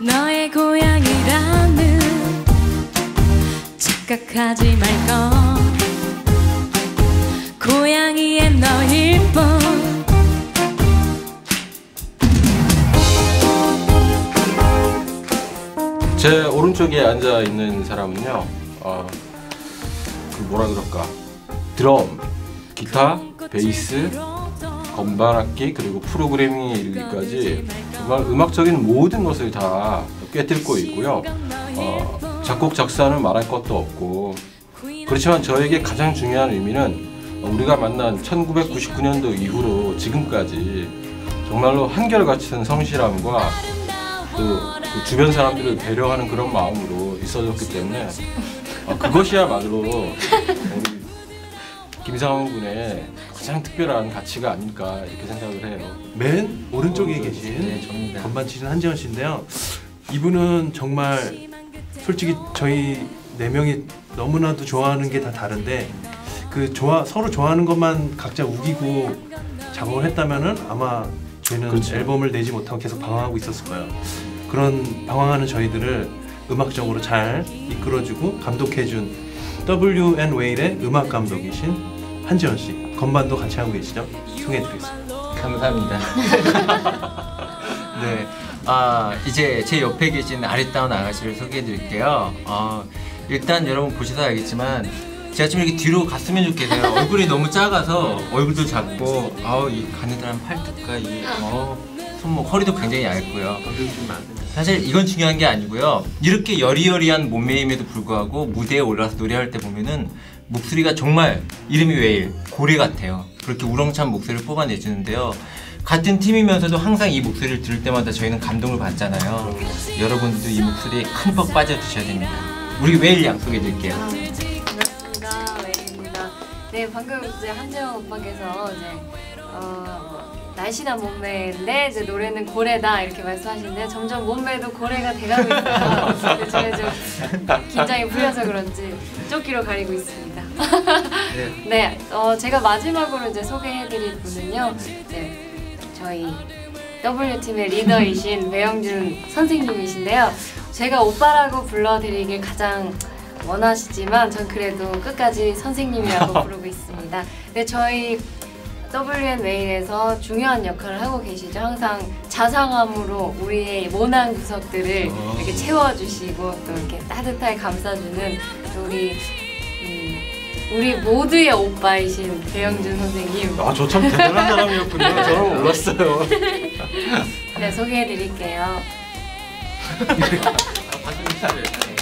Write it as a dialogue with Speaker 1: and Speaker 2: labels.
Speaker 1: 너의 고향이라는 착각하지 말걸 고양이의 너일 뿐
Speaker 2: 제 오른쪽에 앉아 있는 사람은요. 어, 그 뭐라 그럴까? 드럼, 기타, 베이스, 건반 악기 그리고 프로그래밍에 이르기까지 정말 음악적인 모든 것을 다 꿰뚫고 있고요. 어, 작곡 작사는 말할 것도 없고 그렇지만 저에게 가장 중요한 의미는 우리가 만난 1999년도 이후로 지금까지 정말로 한결같은 성실함과 그, 그 주변 사람들을 배려하는 그런 마음으로 있어졌기 때문에 어, 그것이야말로 김상훈 군의 가장 특별한 가치가 아닐까 이렇게 생각을 해요.
Speaker 3: 맨 오른쪽에 계신
Speaker 4: 네.
Speaker 3: 건반 치는 한지원 씨인데요. 이분은 정말 솔직히 저희 네 명이 너무나도 좋아하는 게 다 다른데 그 좋아 서로 좋아하는 것만 각자 우기고 작업을 했다면은 아마 저희는
Speaker 2: 그렇죠.
Speaker 3: 앨범을 내지 못하고 계속 방황하고 있었을 거예요. 그런 방황하는 저희들을 음악적으로 잘 이끌어주고 감독해준 WN 웨일의 음악 감독이신 한지원 씨 건반도 같이 하고 계시죠? 소개해드리겠습니다.
Speaker 4: 감사합니다. 네. 아, 이제 제 옆에 계신 아리따운 아가씨를 소개해 드릴게요. 어, 일단 여러분 보셔서 알겠지만 제가 좀 이렇게 뒤로 갔으면 좋겠어요. 얼굴이 너무 작아서 얼굴도 작고 아우 이 가느다란 팔뚝과 이 어, 손목 허리도 굉장히 얇고요. 사실 이건 중요한 게 아니고요. 이렇게 여리여리한 몸매임에도 불구하고 무대에 올라서 노래할 때 보면은 목소리가 정말 이름이 웨일 고래 같아요. 그렇게 우렁찬 목소리를 뽑아내주는데요. 같은 팀이면서도 항상 이 목소리를 들을 때마다 저희는 감동을 받잖아요. 여러분들도 이 목소리에 흠뻑 빠져드셔야 됩니다. 우리 웨일 양 소개해드릴게요.
Speaker 5: 반갑습니다. 웨일입니다. 네, 방금 이제 한재원 오빠께서 이제 어, 뭐, 날씬한 몸매인데 이제 노래는 고래다 이렇게 말씀하시는데 점점 몸매도 고래가 돼가고 있어요. 요즘에 좀 긴장이 풀려서 그런지 조끼로 가리고 있습니다. 네, 어, 제가 마지막으로 이제 소개해드릴 분은요, 이제 저희 W 팀의 리더이신 배영준 선생님이신데요. 제가 오빠라고 불러드리길 가장 원하시지만 전 그래도 끝까지 선생님이라고 부르고 있습니다. 네, 저희 WN 웨일에서 중요한 역할을 하고 계시죠. 항상 자상함으로 우리의 모난 구석들을 이렇게 채워주시고 또 이렇게 따뜻하게 감싸주는 또 우리 음, 우리 모두의 오빠이신 배영준 선생님.
Speaker 2: 아, 저 참 대단한 사람이었군요. 저는 몰랐어요.
Speaker 5: 네, 소개해드릴게요.
Speaker 4: 주세요.